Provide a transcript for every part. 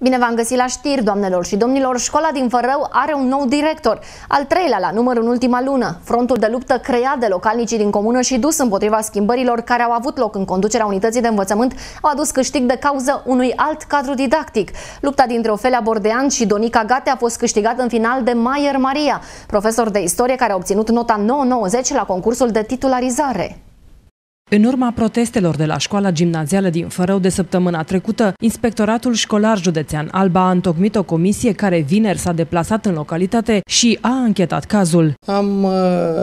Bine v-am găsit la știri, doamnelor și domnilor. Școala din Fărău are un nou director, al treilea la număr în ultima lună. Frontul de luptă creat de localnicii din comună și dus împotriva schimbărilor care au avut loc în conducerea unității de învățământ au adus câștig de cauză unui alt cadru didactic. Lupta dintre Ofelia Bordean și Donica Gate a fost câștigată în final de Maier Maria, profesor de istorie care a obținut nota 990 la concursul de titularizare. În urma protestelor de la școala gimnazială din Fărău de săptămâna trecută, Inspectoratul Școlar Județean Alba a întocmit o comisie care vineri s-a deplasat în localitate și a închetat cazul. Am uh,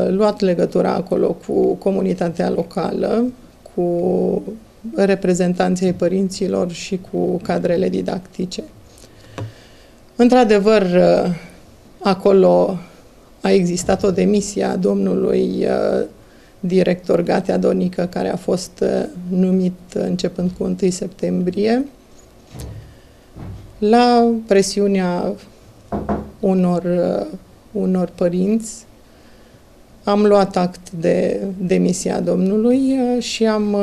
luat legătura acolo cu comunitatea locală, cu reprezentanții părinților și cu cadrele didactice. Într-adevăr, uh, acolo a existat o demisie a domnului uh, director Gatea Donică, care a fost uh, numit începând cu 1 septembrie, la presiunea unor, uh, unor părinți, am luat act de demisia domnului uh, și am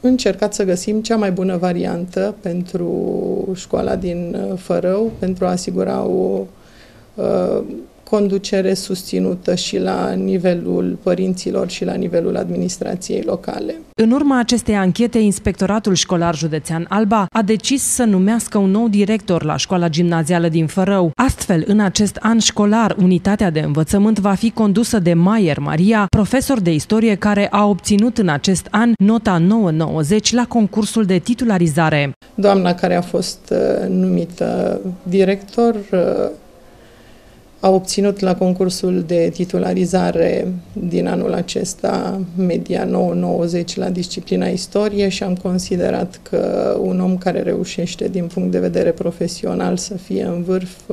încercat să găsim cea mai bună variantă pentru școala din Fărău, pentru a asigura o conducere susținută și la nivelul părinților și la nivelul administrației locale. În urma acestei anchete, Inspectoratul Școlar Județean Alba a decis să numească un nou director la școala gimnazială din Fărău. Astfel, în acest an școlar, unitatea de învățământ va fi condusă de Maier Maria, profesor de istorie care a obținut în acest an nota 990 la concursul de titularizare. Doamna care a fost uh, numită director uh, a obținut la concursul de titularizare din anul acesta media 990 la disciplina istorie și am considerat că un om care reușește din punct de vedere profesional să fie în vârf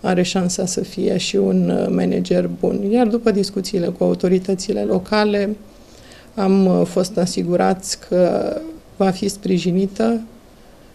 are șansa să fie și un manager bun. Iar după discuțiile cu autoritățile locale am fost asigurați că va fi sprijinită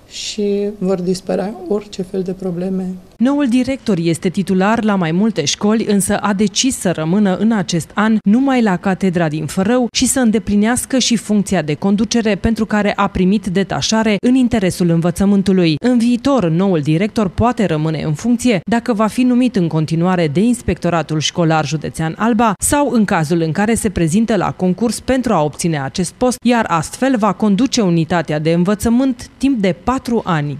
și vor dispărea orice fel de probleme. Noul director este titular la mai multe școli, însă a decis să rămână în acest an numai la catedra din Fărău și să îndeplinească și funcția de conducere pentru care a primit detașare în interesul învățământului. În viitor, noul director poate rămâne în funcție dacă va fi numit în continuare de Inspectoratul Școlar Județean Alba sau în cazul în care se prezintă la concurs pentru a obține acest post, iar astfel va conduce unitatea de învățământ timp de patru ani.